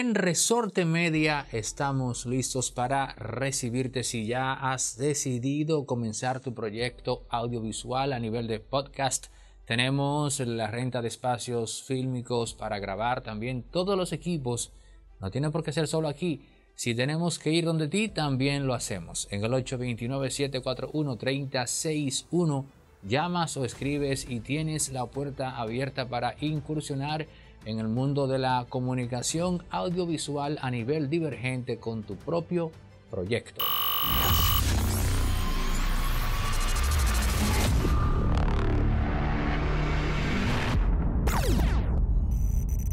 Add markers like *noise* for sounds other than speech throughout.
En Resorte Media estamos listos para recibirte si ya has decidido comenzar tu proyecto audiovisual a nivel de podcast. Tenemos la renta de espacios fílmicos para grabar también todos los equipos. No tiene por qué ser solo aquí. Si tenemos que ir donde ti, también lo hacemos. En el 829-741-3061 llamas o escribes y tienes la puerta abierta para incursionar en el mundo de la comunicación audiovisual a nivel divergente con tu propio proyecto.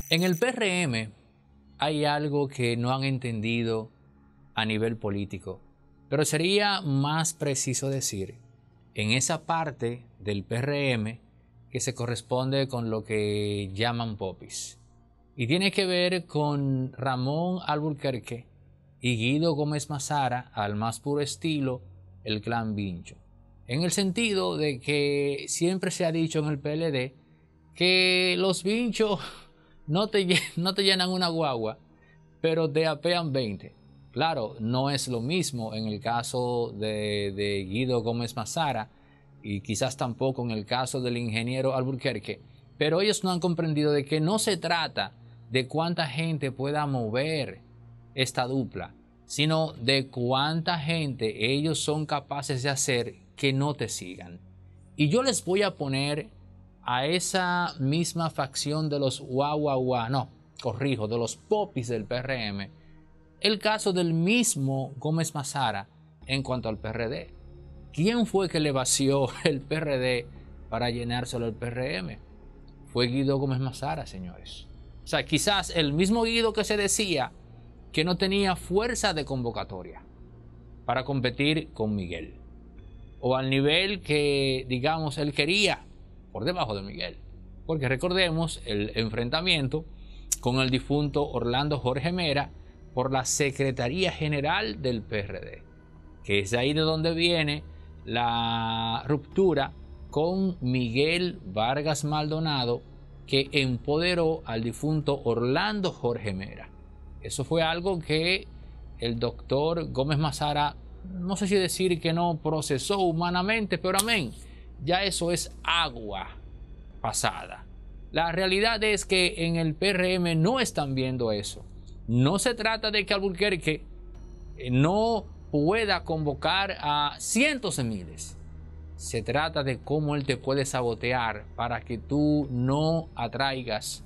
En el PRM hay algo que no han entendido a nivel político, pero sería más preciso decir, en esa parte del PRM que se corresponde con lo que llaman popis. Y tiene que ver con Ramón Alburquerque y Guido Gómez Mazara, al más puro estilo, el clan Vincho. En el sentido de que siempre se ha dicho en el PLD que los Vinchos *laughs* no te, no te llenan una guagua, pero te apean 20. Claro, no es lo mismo en el caso de, de Guido Gómez Mazara, y quizás tampoco en el caso del ingeniero Alburquerque, pero ellos no han comprendido de que no se trata de cuánta gente pueda mover esta dupla, sino de cuánta gente ellos son capaces de hacer que no te sigan. Y yo les voy a poner a esa misma facción de los guau, no, corrijo, de los popis del PRM, el caso del mismo Gómez Mazara en cuanto al PRD. ¿Quién fue que le vació *laughs* el PRD para llenárselo el PRM? Fue Guido Gómez Mazara, señores. O sea, quizás el mismo Guido que se decía que no tenía fuerza de convocatoria para competir con Miguel. O al nivel que, digamos, él quería, por debajo de Miguel. Porque recordemos el enfrentamiento con el difunto Orlando Jorge Mera por la Secretaría General del PRD. Que es ahí de donde viene la ruptura con Miguel Vargas Maldonado que empoderó al difunto Orlando Jorge Mera. Eso fue algo que el doctor Gómez Mazara, no sé si decir que no procesó humanamente, pero amén, ya eso es agua pasada. La realidad es que en el PRM no están viendo eso. No se trata de que Alburquerque no pueda convocar a cientos de miles. Se trata de cómo él te puede sabotear para que tú no atraigas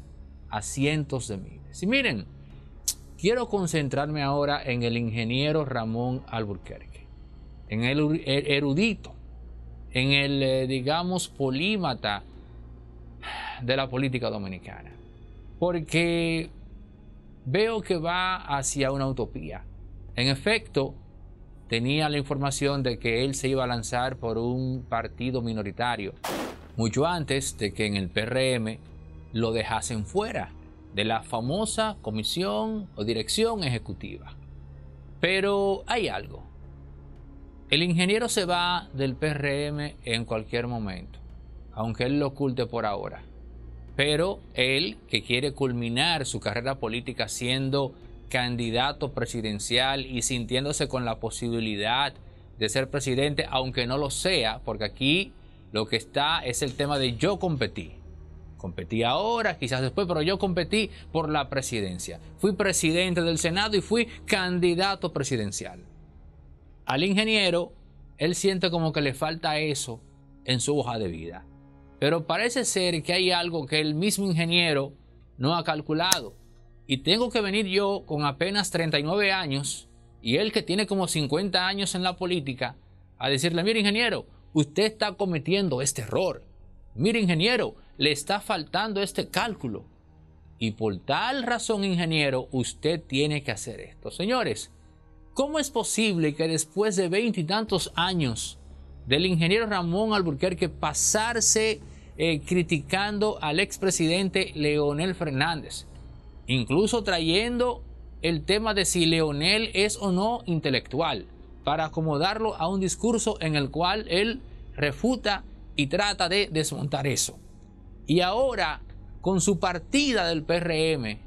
a cientos de miles. Y miren, quiero concentrarme ahora en el ingeniero Ramón Alburquerque, en el erudito, en el, eh, digamos, polímata de la política dominicana. Porque veo que va hacia una utopía. En efecto, tenía la información de que él se iba a lanzar por un partido minoritario, mucho antes de que en el PRM lo dejasen fuera de la famosa comisión o dirección ejecutiva. Pero hay algo. El ingeniero se va del PRM en cualquier momento, aunque él lo oculte por ahora. Pero él, que quiere culminar su carrera política siendo candidato presidencial y sintiéndose con la posibilidad de ser presidente, aunque no lo sea, porque aquí lo que está es el tema de yo competí. Competí ahora, quizás después, pero yo competí por la presidencia. Fui presidente del Senado y fui candidato presidencial. Al ingeniero, él siente como que le falta eso en su hoja de vida. Pero parece ser que hay algo que el mismo ingeniero no ha calculado y tengo que venir yo con apenas 39 años y él que tiene como 50 años en la política a decirle, mire ingeniero, usted está cometiendo este error. Mire ingeniero, le está faltando este cálculo. Y por tal razón, ingeniero, usted tiene que hacer esto. Señores, ¿cómo es posible que después de veintitantos años del ingeniero Ramón Alburquerque pasarse eh, criticando al expresidente Leonel Fernández? Incluso trayendo el tema de si Leonel es o no intelectual, para acomodarlo a un discurso en el cual él refuta y trata de desmontar eso. Y ahora, con su partida del PRM,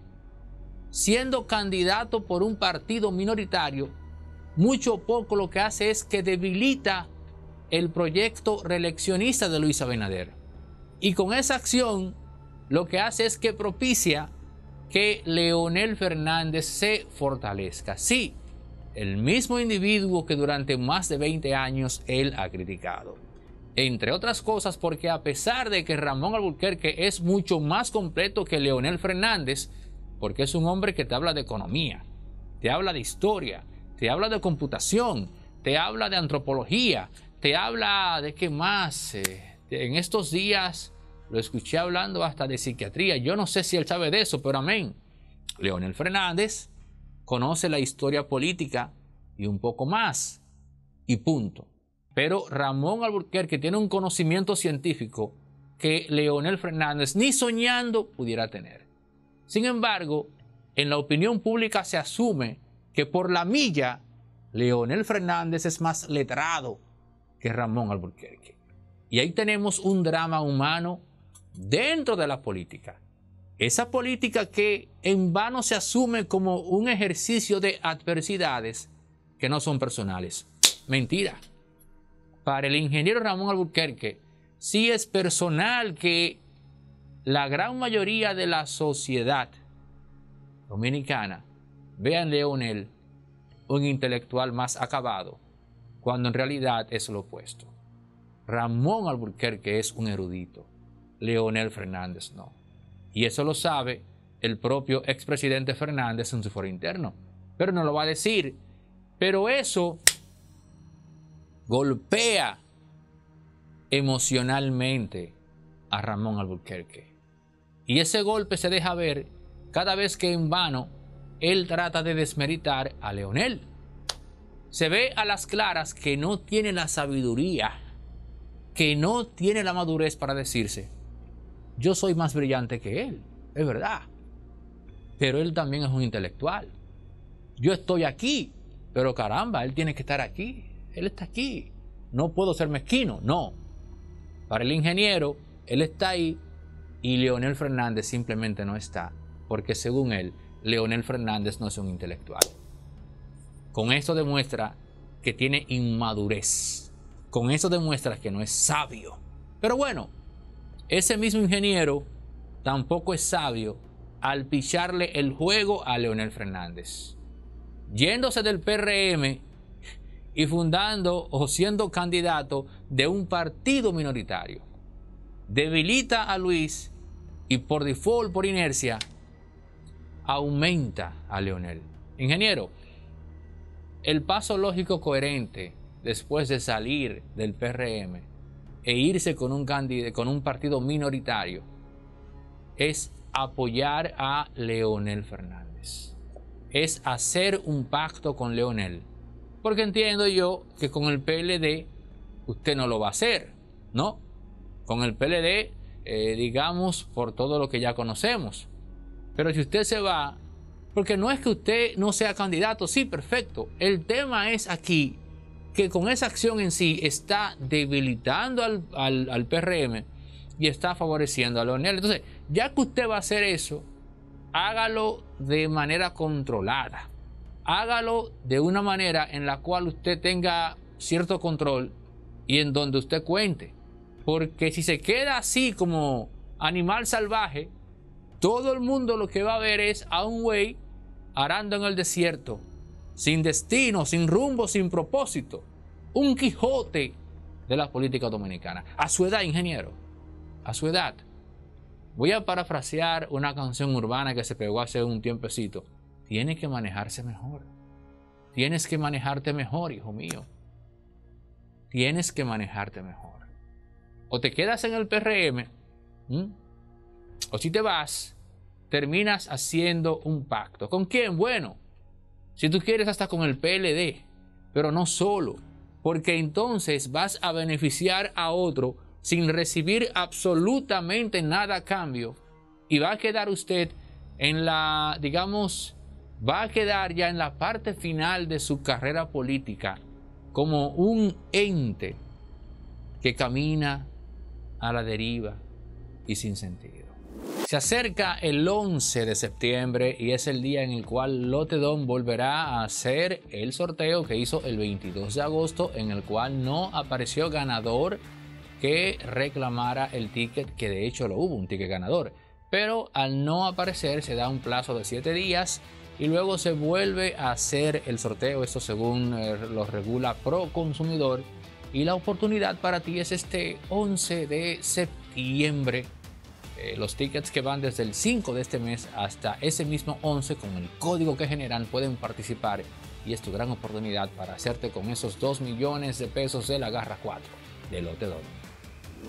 siendo candidato por un partido minoritario, mucho poco lo que hace es que debilita el proyecto reeleccionista de Luis Abinader. Y con esa acción lo que hace es que propicia que Leonel Fernández se fortalezca. Sí, el mismo individuo que durante más de 20 años él ha criticado. Entre otras cosas porque a pesar de que Ramón Alburquerque es mucho más completo que Leonel Fernández, porque es un hombre que te habla de economía, te habla de historia, te habla de computación, te habla de antropología, te habla de qué más. Eh, en estos días lo escuché hablando hasta de psiquiatría. Yo no sé si él sabe de eso, pero amén. Leonel Fernández conoce la historia política y un poco más. Y punto. Pero Ramón Alburquerque tiene un conocimiento científico que Leonel Fernández ni soñando pudiera tener. Sin embargo, en la opinión pública se asume que por la milla Leonel Fernández es más letrado que Ramón Alburquerque. Y ahí tenemos un drama humano dentro de la política. Esa política que en vano se asume como un ejercicio de adversidades que no son personales. Mentira. Para el ingeniero Ramón Alburquerque, sí es personal que la gran mayoría de la sociedad dominicana vea en Leonel un intelectual más acabado, cuando en realidad es lo opuesto. Ramón Alburquerque es un erudito, Leonel Fernández no. Y eso lo sabe el propio expresidente Fernández en su foro interno. Pero no lo va a decir. Pero eso golpea emocionalmente a Ramón Alburquerque. Y ese golpe se deja ver cada vez que en vano él trata de desmeritar a Leonel. Se ve a las claras que no tiene la sabiduría, que no tiene la madurez para decirse, yo soy más brillante que él, es verdad. Pero él también es un intelectual. Yo estoy aquí, pero caramba, él tiene que estar aquí. Él está aquí. No puedo ser mezquino, no. Para el ingeniero, él está ahí y Leonel Fernández simplemente no está, porque según él, Leonel Fernández no es un intelectual. Con esto demuestra que tiene inmadurez. Con eso demuestra que no es sabio. Pero bueno, ese mismo ingeniero tampoco es sabio al picharle el juego a Leonel Fernández. Yéndose del PRM y fundando o siendo candidato de un partido minoritario. Debilita a Luis y por default, por inercia, aumenta a Leonel. Ingeniero, el paso lógico coherente después de salir del PRM e irse con un, con un partido minoritario es apoyar a Leonel Fernández. Es hacer un pacto con Leonel. Porque entiendo yo que con el PLD usted no lo va a hacer, ¿no? Con el PLD, eh, digamos, por todo lo que ya conocemos. Pero si usted se va, porque no es que usted no sea candidato, sí, perfecto. El tema es aquí que con esa acción en sí está debilitando al, PRM y está favoreciendo a Leonel. Entonces, ya que usted va a hacer eso, hágalo de manera controlada. Hágalo de una manera en la cual usted tenga cierto control y en donde usted cuente. Porque si se queda así como animal salvaje, todo el mundo lo que va a ver es a un güey arando en el desierto, sin destino, sin rumbo, sin propósito. Un Quijote de la política dominicana. A su edad, ingeniero. A su edad. Voy a parafrasear una canción urbana que se pegó hace un tiempecito. Tienes que manejarse mejor. Tienes que manejarte mejor, hijo mío. Tienes que manejarte mejor. O te quedas en el PRM, o si te vas, terminas haciendo un pacto. ¿Con quién? Bueno, si tú quieres hasta con el PLD, pero no solo, porque entonces vas a beneficiar a otro sin recibir absolutamente nada a cambio y va a quedar usted en la, digamos, va a quedar ya en la parte final de su carrera política como un ente que camina a la deriva y sin sentido. Se acerca el 11 de septiembre y es el día en el cual Lotedom volverá a hacer el sorteo que hizo el 22 de agosto, en el cual no apareció ganador que reclamara el ticket, que de hecho lo hubo, un ticket ganador. Pero al no aparecer se da un plazo de 7 días y luego se vuelve a hacer el sorteo, esto según eh, lo regula Pro Consumidor. Y la oportunidad para ti es este 11 de septiembre eh, los tickets que van desde el 5 de este mes hasta ese mismo 11 con el código que generan pueden participar. Y es tu gran oportunidad para hacerte con esos 2 millones de pesos de la garra 4 de lote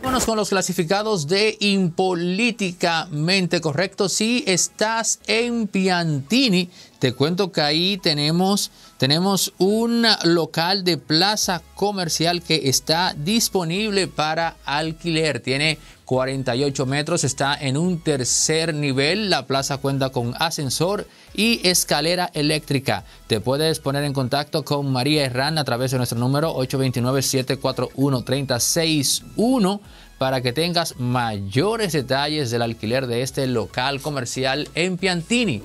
Vámonos con los clasificados de impolíticamente correcto. Si estás en Piantini, te cuento que ahí tenemos, tenemos un local de plaza comercial que está disponible para alquiler. Tiene 48 metros, está en un tercer nivel. La plaza cuenta con ascensor y escalera eléctrica. Te puedes poner en contacto con María Herrán a través de nuestro número 829-741-3061 para que tengas mayores detalles del alquiler de este local comercial en Piantini.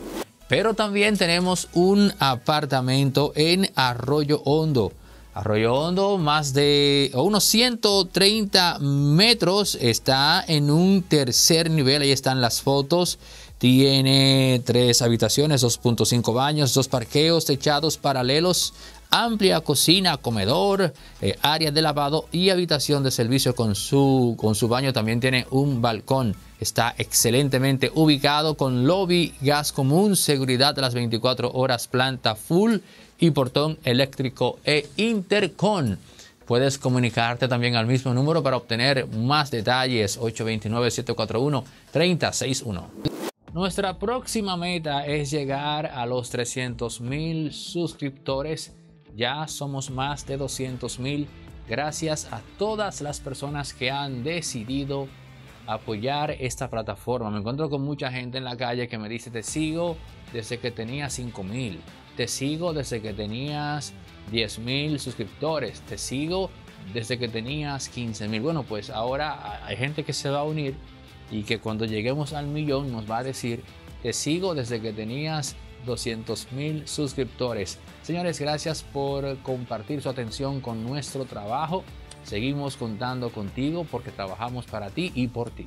Pero también tenemos un apartamento en Arroyo Hondo. Arroyo Hondo, más de unos 130 metros, está en un tercer nivel, ahí están las fotos. Tiene tres habitaciones, 2.5 baños, dos parqueos techados paralelos, amplia cocina, comedor, eh, área de lavado y habitación de servicio con su, con su baño. También tiene un balcón. Está excelentemente ubicado con lobby, gas común, seguridad de las 24 horas, planta full y portón eléctrico e intercon. Puedes comunicarte también al mismo número para obtener más detalles 829-741-3061. Nuestra próxima meta es llegar a los 300 mil suscriptores. Ya somos más de 200 mil gracias a todas las personas que han decidido apoyar esta plataforma. Me encuentro con mucha gente en la calle que me dice te sigo desde que tenía 5 mil te sigo desde que tenías 10.000 suscriptores. Te sigo desde que tenías 15.000. Bueno, pues ahora hay gente que se va a unir y que cuando lleguemos al millón nos va a decir, te sigo desde que tenías 200.000 suscriptores. Señores, gracias por compartir su atención con nuestro trabajo. Seguimos contando contigo porque trabajamos para ti y por ti.